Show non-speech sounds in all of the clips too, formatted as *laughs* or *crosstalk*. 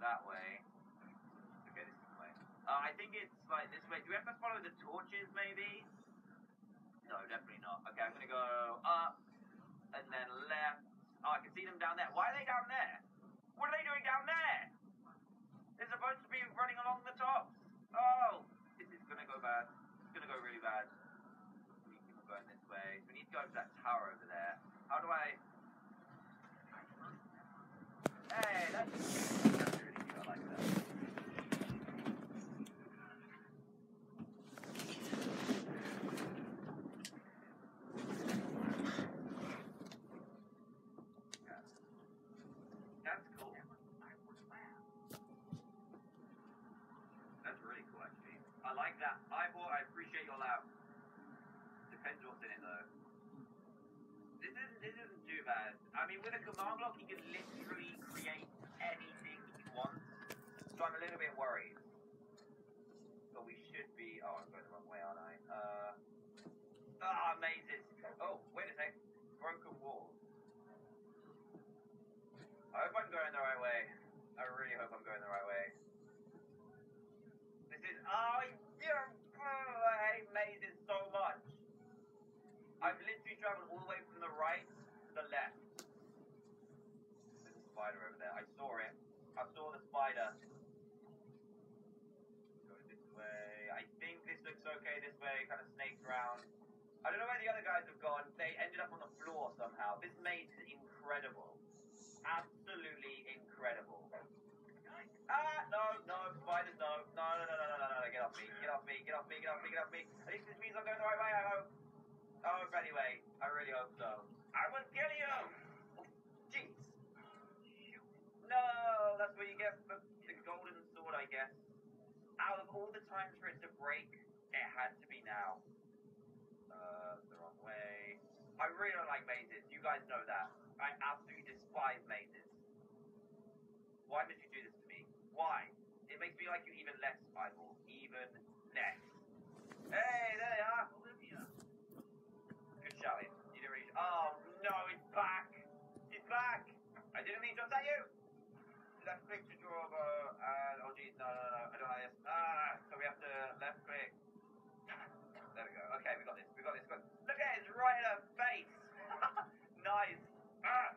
that way. Okay, this is way. Uh, I think it's like this way. Do we have to follow the torches, maybe? No, definitely not. Okay, I'm gonna go up and then left. Oh, I can see them down there. Why are they down there? What are they doing down there? They're supposed to be running along the tops. Oh, this is gonna go bad. It's gonna go really bad. We people going this way. We need to go to that tower over there. How do I? Hey, that's, that's really good. I like that. Yeah. That's cool. That's really cool, actually. I like that. I bought. I appreciate your lab. Depends in it, though. This isn't. This isn't too bad. I mean, with a command block, he can literally create anything he wants. So I'm a little bit worried. But we should be. Oh, I'm going the wrong way, aren't I? Uh. Ah, mazes. Oh, wait a sec. Broken walls. I hope I'm going the right way. I really hope I'm going the right way. This is. Oh, oh, I hate mazes so much. I've literally traveled all the way from the right to the left. There's a spider over there. I saw it. I saw the spider. Go this way. I think this looks okay this way. Kind of snakes around. I don't know where the other guys have gone. They ended up on the floor somehow. This maze is incredible. Absolutely incredible. Ah, no, no, spiders, no. No, no, no, no, no, no, no, get off me, get off me, get off me, get off me, get off me. At least this means I'm going the right way, I hope. I anyway. I really hope so. I will kill you! Jeez. No, that's what you get for the golden sword, I guess. Out of all the times for it to break, it had to be now. Uh, the wrong way. I really don't like mazes. You guys know that. I absolutely despise mazes. Why did you do this to me? Why? It makes me like you even less, eyeball. Even less. Hey, there they are. Olivia. Good shouting. You didn't really. Oh no, it's back. It's back. I didn't mean to upset you. Left click to draw a bow, and oh geez, no, no, no, I don't like this. Ah, so we have to left click. There we go. Okay, we got this. We got this. We Look at it, it's right in her face. *laughs* nice. Ah.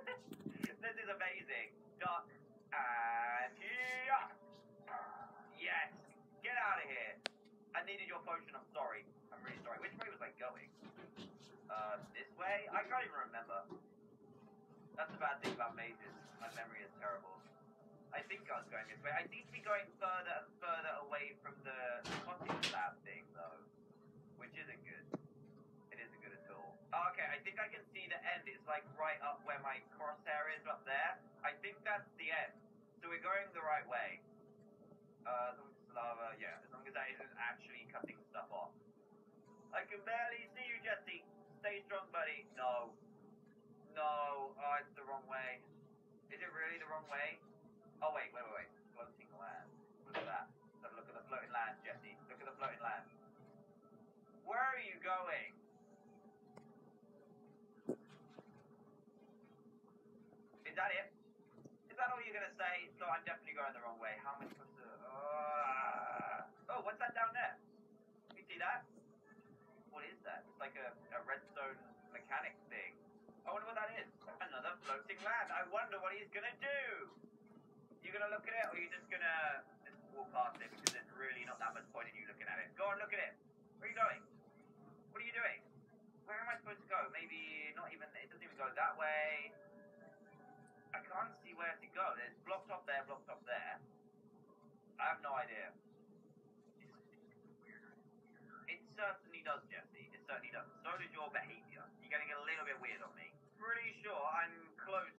*laughs* this is amazing. Duck and yeah. Yes. Get out of here. I needed your potion. I'm sorry. I'm really sorry. Which way was I going? Uh, this way? I can't even remember. That's the bad thing about mazes. My memory is terrible. I think I was going this way. I need to be going further and further away from the cottage lab thing, though, which isn't good. It isn't good at all. Oh, okay, I think I can see the end. It's like right up where my crosshair is up there. I think that's the end. So we're going the right way. Uh, as long as lava, yeah, as long as that isn't actually cutting stuff off. I can barely see you, Jesse. Stay strong, buddy. No. No. Oh, it's the wrong way. Is it really the wrong way? Oh, wait, wait, wait, wait. Floating land. Look at that. A look at the floating land, Jesse. Look at the floating land. Where are you going? Is that it? Is that all you're gonna say? So I'm definitely going the wrong way. How am I supposed to? Uh... Oh, what's that down there? You see that? What is that? It's like a, a redstone mechanic thing. I wonder what that is. Another floating land. I wonder what he's gonna do. You gonna look at it, or you just gonna just walk past it because there's really not that much point in you looking at it? Go on, look at it. Where are you going? What are you doing? Where am I supposed to go? Maybe not even. It doesn't even go that way. I can't see where to go. There's blocked off there, blocked off there. I have no idea. It certainly does, Jesse. It certainly does. So does your behaviour. You're getting a little bit weird on me. Pretty sure I'm close